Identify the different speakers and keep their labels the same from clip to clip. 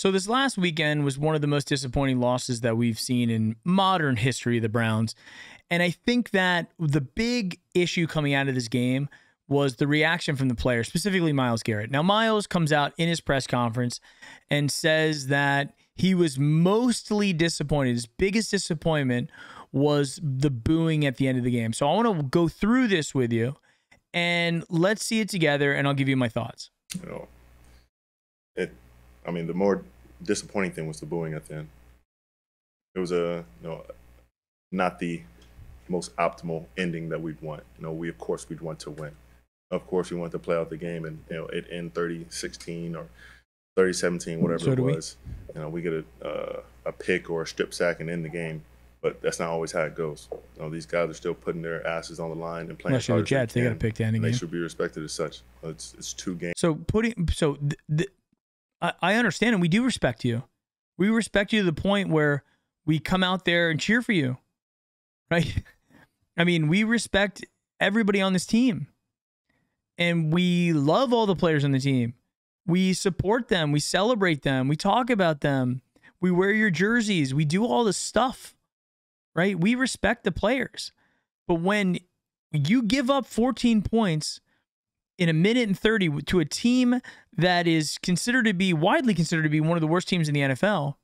Speaker 1: So this last weekend was one of the most disappointing losses that we've seen in modern history of the Browns. And I think that the big issue coming out of this game was the reaction from the players, specifically Myles Garrett. Now, Myles comes out in his press conference and says that he was mostly disappointed. His biggest disappointment was the booing at the end of the game. So I want to go through this with you and let's see it together and I'll give you my thoughts.
Speaker 2: Know, it I mean, the more disappointing thing was the booing at the end. It was a you know not the most optimal ending that we'd want. You know, we of course we'd want to win. Of course, we want to play out the game and you know it end 30-16 or 30-17, whatever
Speaker 1: So
Speaker 2: it
Speaker 1: do we.
Speaker 2: was. You know, we get a uh, a pick or a strip sack and end the game. But that's not always how it goes. You know, these guys are still putting their asses on the line and playing
Speaker 1: Unless you're the Jets, they got to pick the ending
Speaker 2: they should be respected as such. It's it's two games.
Speaker 1: So putting so th- th- I, understand and we do respect you. We respect you to the point where we come out there and cheer for you, right? I mean, we respect everybody on this team, and we love all the players on the team. We support them. We celebrate them. We talk about them. We wear your jerseys. We do all this stuff, right? We respect the players. But when you give up 14 points in a minute and 30 to a team that is considered to be widely considered to be one of the worst teams in the NFL,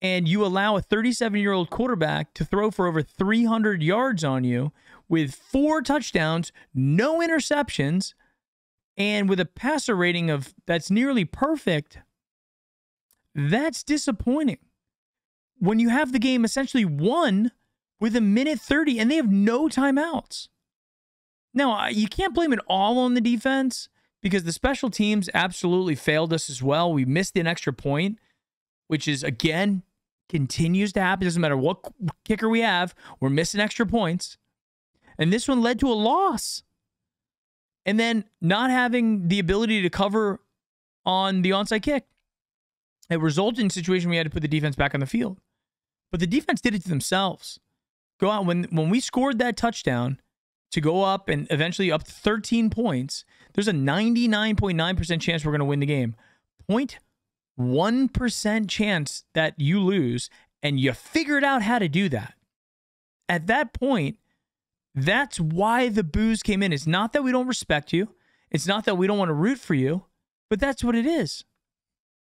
Speaker 1: and you allow a 37 year old quarterback to throw for over 300 yards on you with four touchdowns, no interceptions, and with a passer rating of that's nearly perfect, that's disappointing. When you have the game essentially won with a minute 30 and they have no timeouts. Now, you can't blame it all on the defense because the special teams absolutely failed us as well. We missed an extra point, which is, again, continues to happen. Doesn't matter what kicker we have, we're missing extra points. And this one led to a loss. And then not having the ability to cover on the onside kick. It resulted in a situation we had to put the defense back on the field. But the defense did it to themselves. Go out when when we scored that touchdown to go up and eventually up 13 points, there's a 99.9% chance we're going to win the game. 0.1% chance that you lose, and you figured out how to do that. At that point, that's why the boos came in. It's not that we don't respect you, it's not that we don't want to root for you, but that's what it is.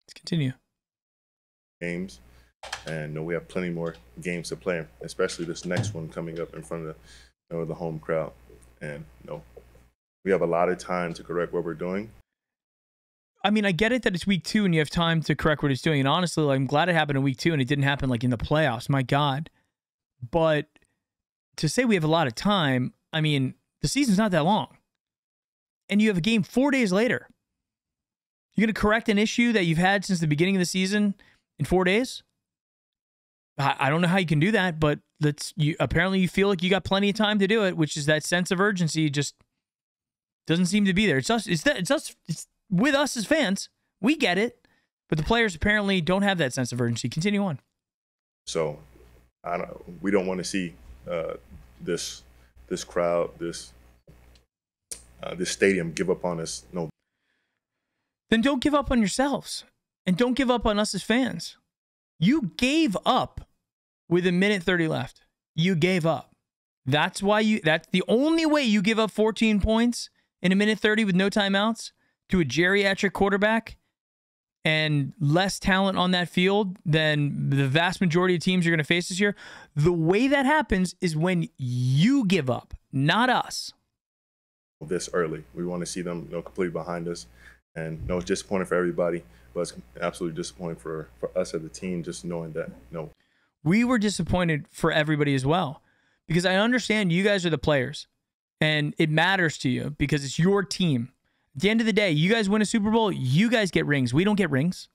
Speaker 1: Let's continue.
Speaker 2: games, and uh, we have plenty more games to play, especially this next one coming up in front of you know, the home crowd. And you know, we have a lot of time to correct what we're doing.
Speaker 1: I mean, I get it that it's week two and you have time to correct what it's doing. And honestly, like, I'm glad it happened in week two and it didn't happen like in the playoffs. My God. But to say we have a lot of time, I mean, the season's not that long. And you have a game four days later. You're going to correct an issue that you've had since the beginning of the season in four days? I, don't know how you can do that, but let's you apparently you feel like you got plenty of time to do it, which is that sense of urgency just doesn't seem to be there. It's us. It's that. It's us. It's with us as fans. We get it, but the players apparently don't have that sense of urgency. Continue on.
Speaker 2: So, I don't, we don't want to see uh, this this crowd, this uh, this stadium give up on us. No,
Speaker 1: Then don't give up on yourselves, and don't give up on us as fans. You gave up with a minute thirty left. You gave up. That's why you. That's the only way you give up fourteen points in a minute thirty with no timeouts to a geriatric quarterback and less talent on that field than the vast majority of teams you're going to face this year. The way that happens is when you give up, not us.
Speaker 2: this early. We want to see them, you know, completely behind us. And you know, it's disappointing for everybody, but it's absolutely disappointing for, for us as a team, just knowing that, you know,
Speaker 1: we were disappointed for everybody as well because I understand you guys are the players and it matters to you because it's your team. At the end of the day, you guys win a Super Bowl, you guys get rings. We don't get rings.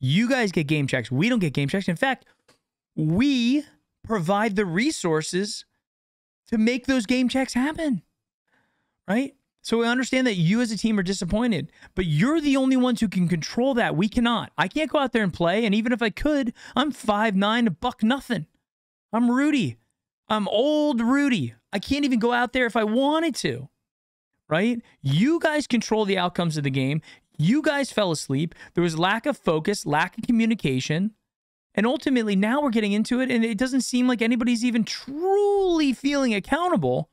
Speaker 1: You guys get game checks. We don't get game checks. In fact, we provide the resources to make those game checks happen. Right? So we understand that you as a team are disappointed, but you're the only ones who can control that. We cannot. I can't go out there and play, and even if I could, I'm five nine, a buck nothing. I'm Rudy. I'm old Rudy. I can't even go out there if I wanted to. Right? You guys control the outcomes of the game. You guys fell asleep. There was lack of focus, lack of communication. And ultimately, now we're getting into it, and it doesn't seem like anybody's even truly feeling accountable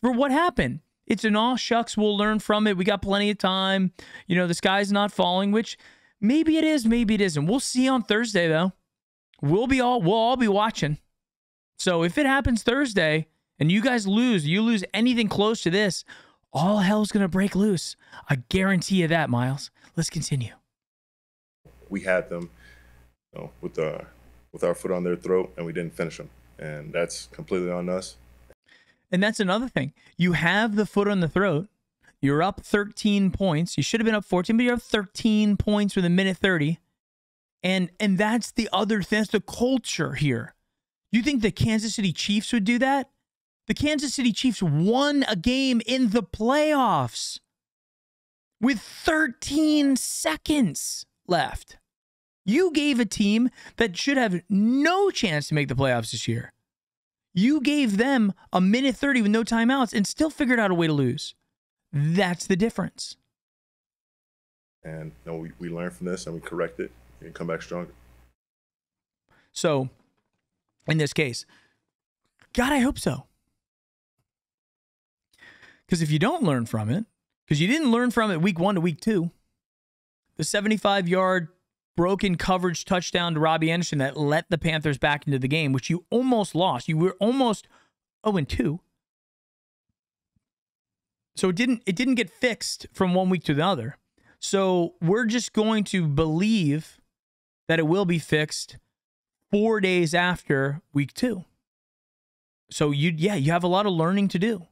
Speaker 1: for what happened. It's an all shucks, we'll learn from it. We got plenty of time. You know, the sky's not falling, which maybe it is, maybe it isn't. We'll see on Thursday, though. We'll be all we'll all be watching. So if it happens Thursday and you guys lose, you lose anything close to this, all hell's gonna break loose. I guarantee you that, Myles. Let's continue.
Speaker 2: We had them you know, with our with our foot on their throat, and we didn't finish them, and that's completely on us.
Speaker 1: And that's another thing. You have the foot on the throat. You're up 13 points. You should have been up 14, but you're up 13 points with a minute 30. And and that's the other thing. That's the culture here. You think the Kansas City Chiefs would do that? The Kansas City Chiefs won a game in the playoffs with 13 seconds left. You gave a team that should have no chance to make the playoffs this year. You gave them a minute 30 with no timeouts and still figured out a way to lose. That's the difference.
Speaker 2: And you know, we, we learn from this and we correct it and come back stronger.
Speaker 1: So, in this case, God, I hope so. Because if you don't learn from it, because you didn't learn from it week one to week two, the 75 yard broken coverage touchdown to Robbie Anderson that let the Panthers back into the game, which you almost lost. You were almost 0 2. So it didn't it didn't get fixed from one week to the other. So we're just going to believe that it will be fixed four days after week two. So you yeah, you have a lot of learning to do.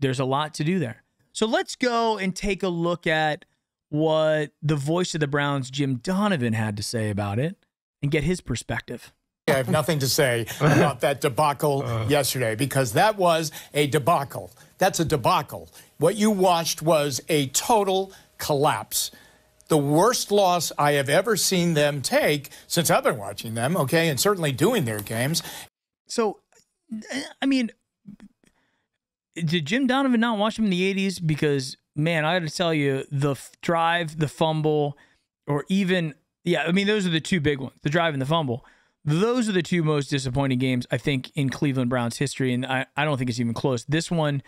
Speaker 1: There's a lot to do there. So let's go and take a look at what the voice of the Browns, Jim Donovan, had to say about it and get his perspective.
Speaker 3: I have nothing to say about that debacle uh. yesterday because that was a debacle. That's a debacle. What you watched was a total collapse. The worst loss I have ever seen them take since I've been watching them, okay, and certainly doing their games.
Speaker 1: So, I mean, did Jim Donovan not watch them in the 80s? Because, man, I got to tell you, the f- drive, the fumble, or even, yeah, I mean, those are the two big ones the drive and the fumble. Those are the two most disappointing games, I think, in Cleveland Browns history. And I, I don't think it's even close. This one,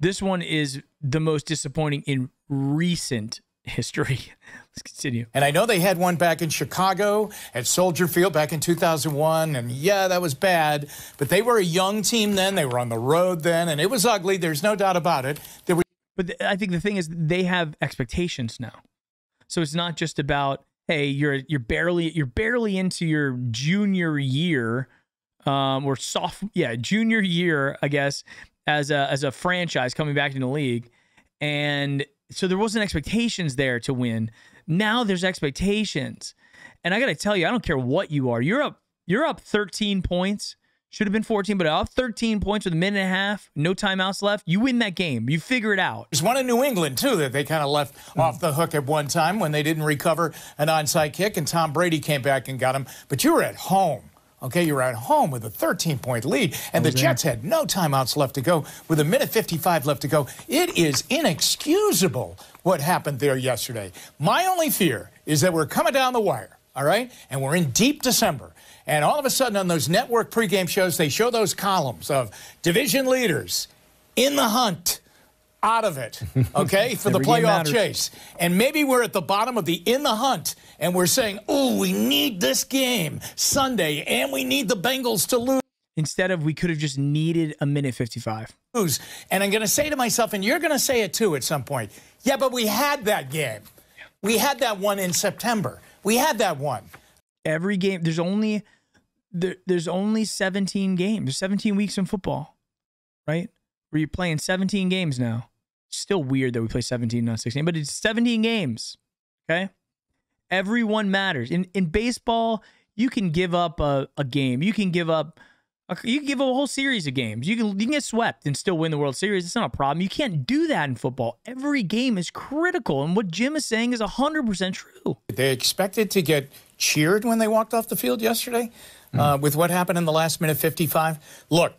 Speaker 1: this one is the most disappointing in recent history. Let's continue.
Speaker 3: And I know they had one back in Chicago at Soldier Field back in 2001. And yeah, that was bad. But they were a young team then. They were on the road then. And it was ugly. There's no doubt about it. There were-
Speaker 1: but I think the thing is, they have expectations now. So it's not just about, hey, you're you're barely you're barely into your junior year, um, or soft yeah junior year, I guess, as a as a franchise coming back in the league, and so there wasn't expectations there to win. Now there's expectations. And I got to tell you, I don't care what you are. You're up you're up 13 points. Should have been 14, but up 13 points with a minute and a half, no timeouts left. You win that game. You figure it out.
Speaker 3: There's one in New England, too, that they kind of left mm. off the hook at one time when they didn't recover an onside kick, and Tom Brady came back and got him. But you were at home. Okay, you're at home with a 13 point lead, and the Jets had no timeouts left to go with a minute 55 left to go. It is inexcusable what happened there yesterday. My only fear is that we're coming down the wire, all right, and we're in deep December. And all of a sudden, on those network pregame shows, they show those columns of division leaders in the hunt out of it, okay, for the playoff chase. And maybe we're at the bottom of the in the hunt and we're saying, oh, we need this game Sunday and we need the Bengals to lose.
Speaker 1: Instead of we could have just needed a minute 55.
Speaker 3: And I'm going to say to myself, and you're going to say it too at some point, yeah, but we had that game. We had that one in September. We had that one.
Speaker 1: Every game, there's only there, there's only 17 games. There's 17 weeks in football, right? Where you're playing 17 games now. Still weird that we play 17, not 16, but it's 17 games. Okay. Everyone matters. In in baseball, you can give up a, a game. You can give up you can give a whole series of games. You can you can get swept and still win the World Series. It's not a problem. You can't do that in football. Every game is critical, and what Jim is saying is hundred percent true.
Speaker 3: They expected to get cheered when they walked off the field yesterday, mm. uh, with what happened in the last minute fifty-five. Look,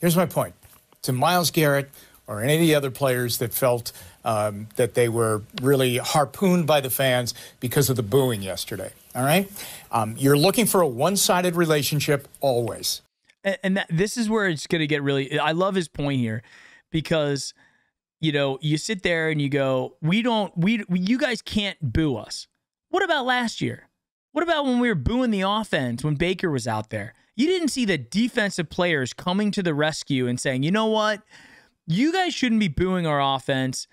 Speaker 3: here's my point to Myles Garrett or any of the other players that felt um, that they were really harpooned by the fans because of the booing yesterday. All right? Um, you're looking for a one sided relationship always.
Speaker 1: And, and that, this is where it's going to get really. I love his point here because, you know, you sit there and you go, we don't, we, you guys can't boo us. What about last year? What about when we were booing the offense when Baker was out there? You didn't see the defensive players coming to the rescue and saying, you know what? You guys shouldn't be booing our offense.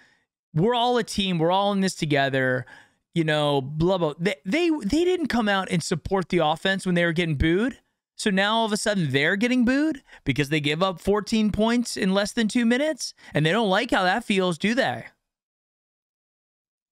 Speaker 1: We're all a team. We're all in this together. You know, blah blah. They they, they didn't come out and support the offense when they were getting booed. So now all of a sudden they're getting booed because they give up 14 points in less than two minutes, and they don't like how that feels, do they?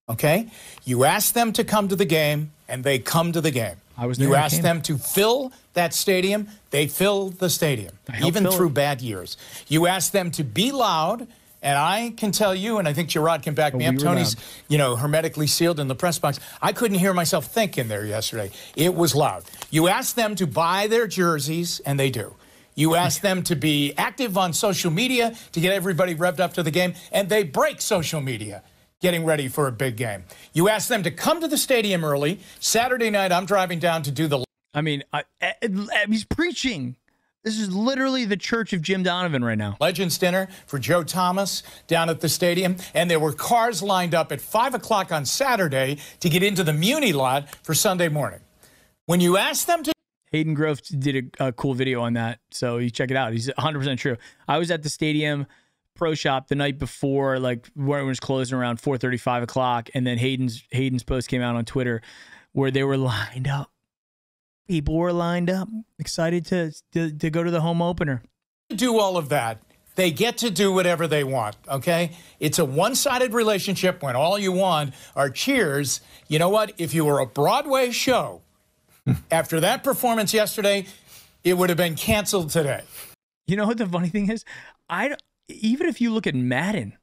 Speaker 3: Okay, you ask them to come to the game, and they come to the game.
Speaker 1: I was
Speaker 3: you
Speaker 1: there when it
Speaker 3: ask them to fill that stadium, they fill the stadium, even through
Speaker 1: it.
Speaker 3: bad years. You ask them to be loud, and I can tell you, and I think Gerard can back oh, me
Speaker 1: Oh, we
Speaker 3: up. Tony's,
Speaker 1: loud.
Speaker 3: you know, hermetically sealed in the press box. I couldn't hear myself think in there yesterday. It was loud. You ask them to buy their jerseys, and they do. You ask them to be active on social media to get everybody revved up to the game, and they break social media getting ready for a big game. You ask them to come to the stadium early. Saturday night, I'm driving down to do the
Speaker 1: I mean, I, I, I- he's preaching. This is literally the church of Jim Donovan right now.
Speaker 3: Legends dinner for Joe Thomas down at the stadium, and there were cars lined up at 5 o'clock on Saturday to get into the Muni lot for Sunday morning. When you ask them to
Speaker 1: Hayden Grove did a, a cool video on that, so you check it out. He's 100% true. I was at the stadium pro shop the night before, like when it was closing around 4:30, 5 o'clock, and then Hayden's Hayden's post came out on Twitter where they were lined up. People were lined up, excited to to, to go to the home opener.
Speaker 3: do all of that, they get to do whatever they want, okay? It's a one sided relationship when all you want are cheers. You know what? If you were a Broadway show, after that performance yesterday, it would have been canceled today.
Speaker 1: You know what the funny thing is? I even if you look at Madden,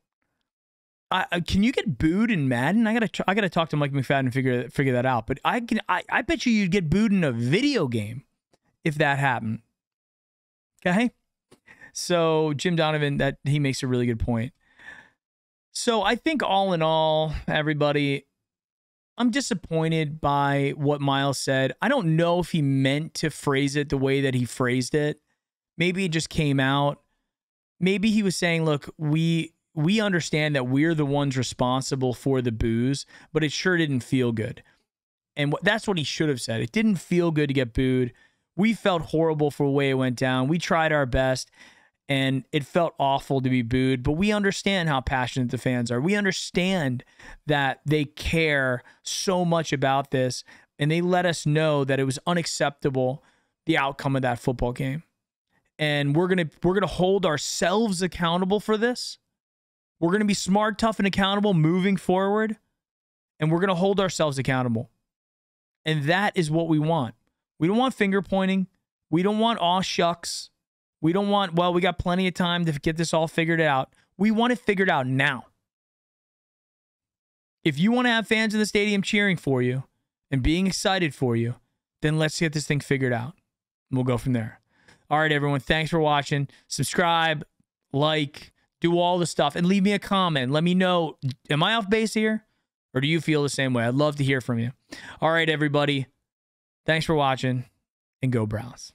Speaker 1: I, can you get booed in Madden? I gotta I gotta talk to Mike McFadden and figure figure that out. But I can I, I bet you you'd get booed in a video game if that happened. Okay, so Jim Donovan that he makes a really good point. So I think all in all, everybody, I'm disappointed by what Myles said. I don't know if he meant to phrase it the way that he phrased it. Maybe it just came out. Maybe he was saying, "Look, we we understand that we're the ones responsible for the boos, but it sure didn't feel good." And what, that's what he should have said. It didn't feel good to get booed. We felt horrible for the way it went down. We tried our best and it felt awful to be booed, but we understand how passionate the fans are. We understand that they care so much about this and they let us know that it was unacceptable the outcome of that football game. And we're going to we're going to hold ourselves accountable for this. We're going to be smart, tough and accountable moving forward, and we're going to hold ourselves accountable. And that is what we want. We don't want finger pointing. We don't want aw shucks. We don't want, well, we got plenty of time to get this all figured out. We want it figured out now. If you want to have fans in the stadium cheering for you and being excited for you, then let's get this thing figured out. And we'll go from there. All right, everyone. Thanks for watching. Subscribe, like, do all the stuff, and leave me a comment. Let me know am I off base here? Or do you feel the same way? I'd love to hear from you. All right, everybody. Thanks for watching and go Browns.